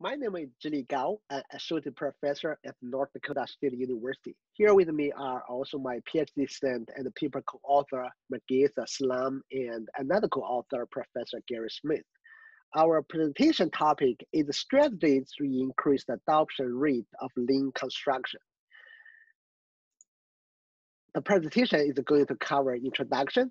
My name is Zhili Gao, an associate professor at North Dakota State University. Here with me are also my PhD student and paper co-author, Mughees Aslam, and another co-author, Professor Gary Smith. Our presentation topic is strategies to increase the adoption rate of lean construction. The presentation is going to cover introduction,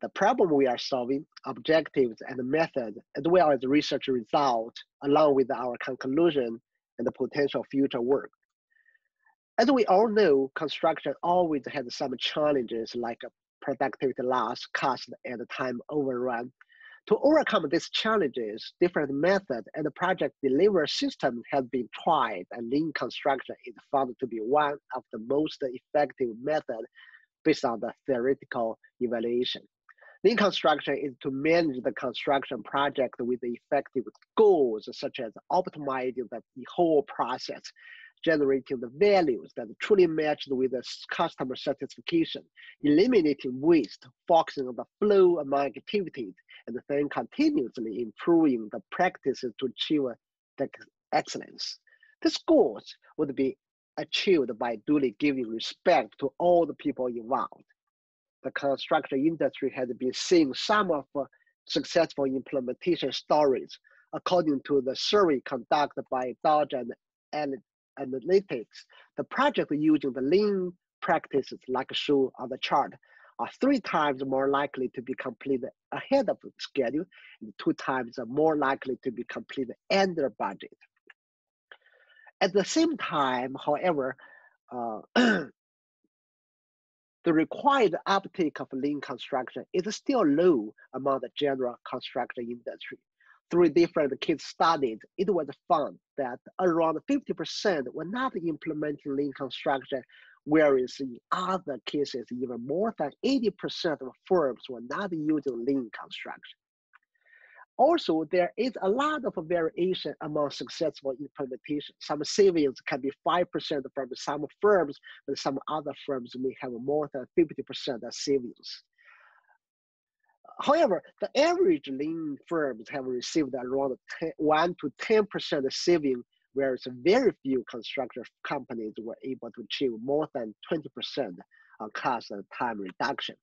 the problem we are solving, objectives and method, as well as research result, along with our conclusion and the potential future work. As we all know, construction always has some challenges like productivity loss, cost, and time overrun. To overcome these challenges, different methods and project delivery systems have been tried, and lean construction is found to be one of the most effective methods based on the theoretical evaluation. Lean construction is to manage the construction project with effective goals such as optimizing the whole process, generating the values that truly match with the customer satisfaction, eliminating waste, focusing on the flow among activities, and then continuously improving the practices to achieve excellence. These goals would be achieved by duly giving respect to all the people involved. The construction industry has been seeing some of successful implementation stories, according to the survey conducted by Dodge and Analytics. The project using the lean practices like shown on the chart are three times more likely to be completed ahead of schedule and two times more likely to be completed under budget. At the same time, however, uh, the required uptake of lean construction is still low among the general construction industry. Through different case studies, it was found that around 50% were not implementing lean construction, whereas in other cases, even more than 80% of firms were not using lean construction. Also, there is a lot of variation among successful implementation. Some savings can be 5% from some firms, but some other firms may have more than 50% of savings. However, the average lean firms have received around 10, 1 to 10% saving, whereas very few construction companies were able to achieve more than 20% on cost and time reduction.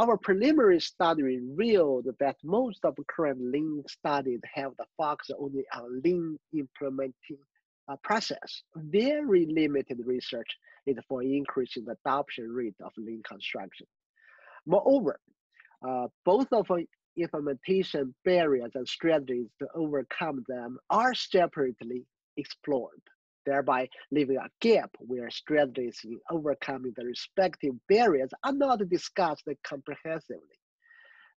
Our preliminary study revealed that most of the current lean studies have the focus only on lean implementing uh, process. Very limited research is for increasing the adoption rate of lean construction. Moreover, uh, both of implementation barriers and strategies to overcome them are separately explored thereby leaving a gap where strategies in overcoming the respective barriers are not discussed comprehensively.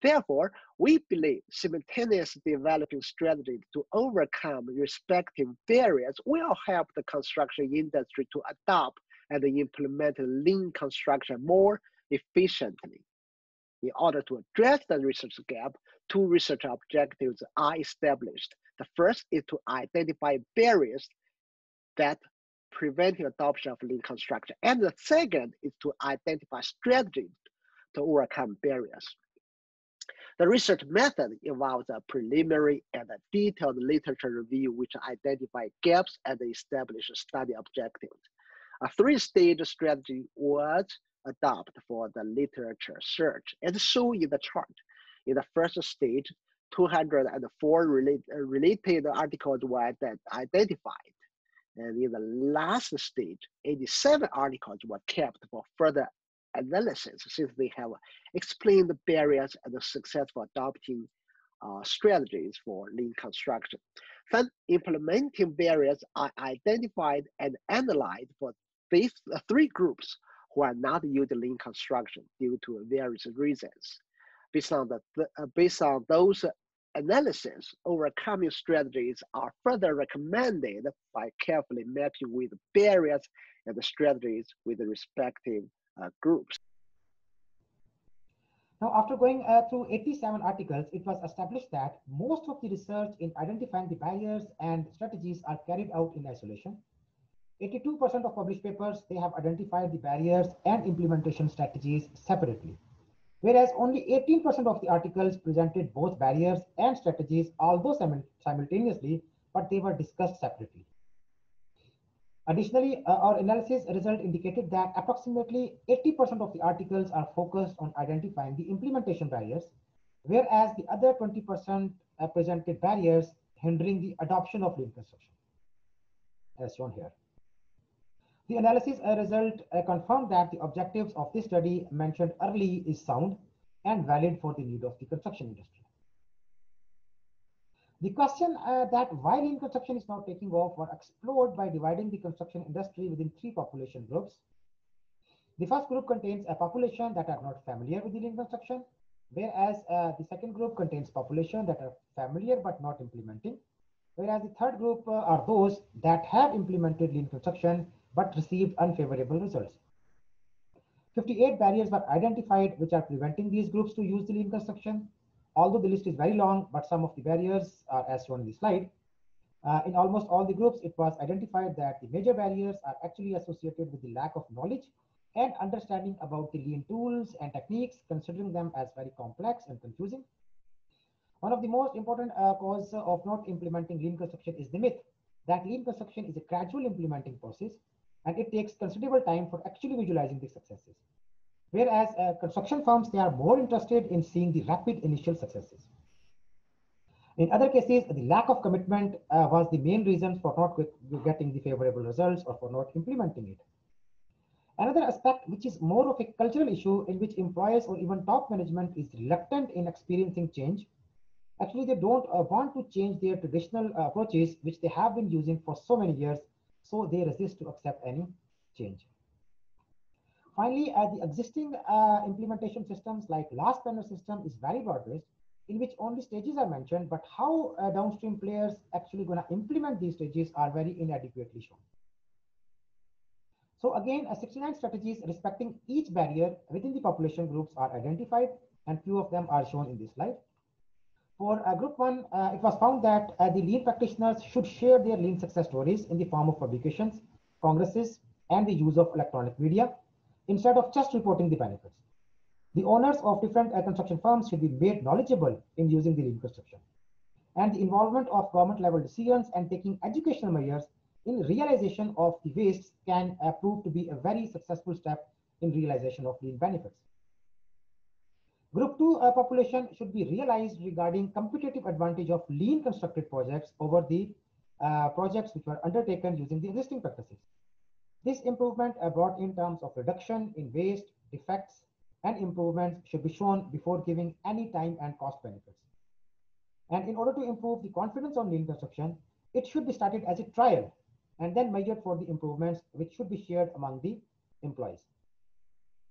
Therefore, we believe simultaneously developing strategies to overcome respective barriers will help the construction industry to adopt and implement lean construction more efficiently. In order to address the research gap, two research objectives are established. The first is to identify barriers that preventing adoption of lean construction. And the second is to identify strategies to overcome barriers. The research method involves a preliminary and a detailed literature review which identify gaps and establish study objectives. A three-stage strategy was adopted for the literature search as shown in the chart. In the first stage, 204 relate, related articles were identified. And in the last stage, 87 articles were kept for further analysis since they have explained the barriers and the successful adopting uh, strategies for lean construction. Then implementing barriers are identified and analyzed for these uh, three groups who are not using lean construction due to various reasons. Based on, the, uh, based on those analysis, overcoming strategies are further recommended by carefully mapping with barriers and the strategies with the respective uh, groups. Now, after going uh, through 87 articles, it was established that most of the research in identifying the barriers and strategies are carried out in isolation. 82% of published papers, they have identified the barriers and implementation strategies separately whereas only 18% of the articles presented both barriers and strategies, although simultaneously, but they were discussed separately. Additionally, uh, our analysis result indicated that approximately 80% of the articles are focused on identifying the implementation barriers, whereas the other 20% uh, presented barriers hindering the adoption of lean construction, as shown here. The analysis uh, result uh, confirmed that the objectives of this study mentioned early is sound and valid for the need of the construction industry. The question uh, that why lean construction is now taking off were explored by dividing the construction industry within three population groups. The first group contains a population that are not familiar with the lean construction, whereas uh, the second group contains population that are familiar but not implementing, whereas the third group uh, are those that have implemented lean construction but received unfavorable results. 58 barriers were identified which are preventing these groups to use the lean construction although the list is very long, but some of the barriers are as shown in the slide. Uh, in almost all the groups, it was identified that the major barriers are actually associated with the lack of knowledge and understanding about the lean tools and techniques, considering them as very complex and confusing. One of the most important uh, of not implementing lean construction is the myth that lean construction is a gradual implementing process and it takes considerable time for actually visualizing the successes. Whereas uh, construction firms, they are more interested in seeing the rapid initial successes. In other cases, the lack of commitment uh, was the main reason for not getting the favorable results or for not implementing it. Another aspect, which is more of a cultural issue in which employers or even top management is reluctant in experiencing change. Actually, they don't uh, want to change their traditional uh, approaches, which they have been using for so many years, so they resist to accept any change. Finally, uh, the existing uh, implementation systems like Last Planner system is very broad-based in which only stages are mentioned, but how uh, downstream players actually going to implement these stages are very inadequately shown. So again, uh, 69 strategies respecting each barrier within the population groups are identified and few of them are shown in this slide. For uh, group one, uh, it was found that uh, the lean practitioners should share their lean success stories in the form of publications, congresses, and the use of electronic media instead of just reporting the benefits. The owners of different construction firms should be made knowledgeable in using the lean construction. And the involvement of government level decisions and taking educational measures in realization of the wastes can uh, prove to be a very successful step in realization of lean benefits. Group 2 uh, population should be realized regarding competitive advantage of lean constructed projects over the uh, projects which were undertaken using the existing practices. This improvement are brought in terms of reduction in waste, defects, and improvements should be shown before giving any time and cost benefits. And in order to improve the confidence on lean construction, it should be started as a trial and then measured for the improvements which should be shared among the employees.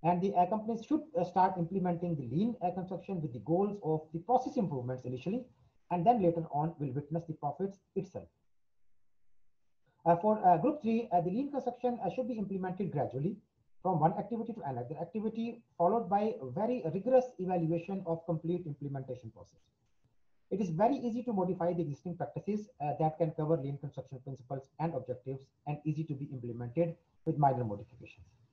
And the uh, companies should uh, start implementing the lean uh, construction with the goals of the process improvements initially, and then later on will witness the profits itself. Uh, for uh, group three, uh, the lean construction should be implemented gradually from one activity to another activity, followed by very rigorous evaluation of complete implementation process. It is very easy to modify the existing practices uh, that can cover lean construction principles and objectives and easy to be implemented with minor modifications.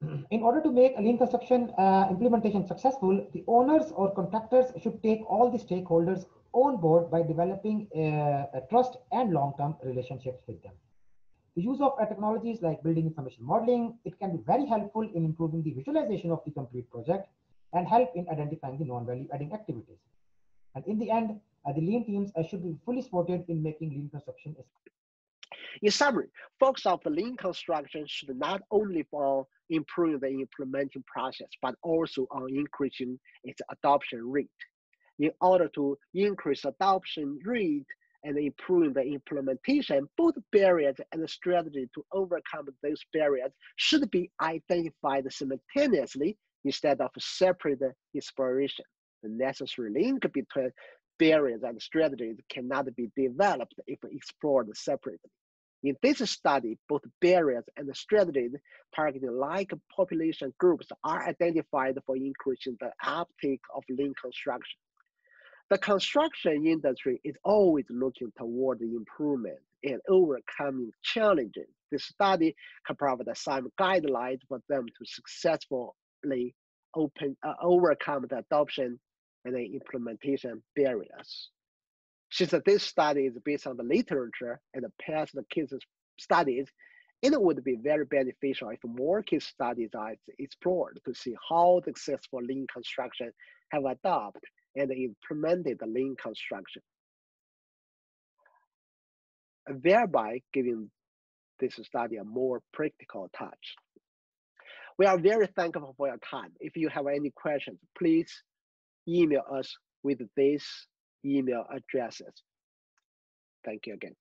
In order to make a lean construction uh, implementation successful, the owners or contractors should take all the stakeholders on board by developing a, a trust and long-term relationships with them. The use of uh, technologies like building information modeling, it can be very helpful in improving the visualization of the complete project and help in identifying the non-value adding activities. And in the end, uh, the lean teams uh, should be fully supported in making lean construction. In summary, focus of the lean construction should not only on improving the implementing process, but also on increasing its adoption rate in order to increase adoption rate and improve the implementation, both barriers and strategy to overcome those barriers should be identified simultaneously instead of separate exploration. The necessary link between barriers and strategies cannot be developed if explored separately. In this study, both barriers and strategies targeting like population groups are identified for increasing the uptake of lean construction. The construction industry is always looking toward improvement and overcoming challenges. This study can provide some guidelines for them to successfully open, uh, overcome the adoption and the implementation barriers. Since this study is based on the literature and the past case studies, it would be very beneficial if more case studies are explored to see how successful lean construction have adopted and implemented the lean construction, thereby giving this study a more practical touch. We are very thankful for your time. If you have any questions, please email us with these email addresses. Thank you again.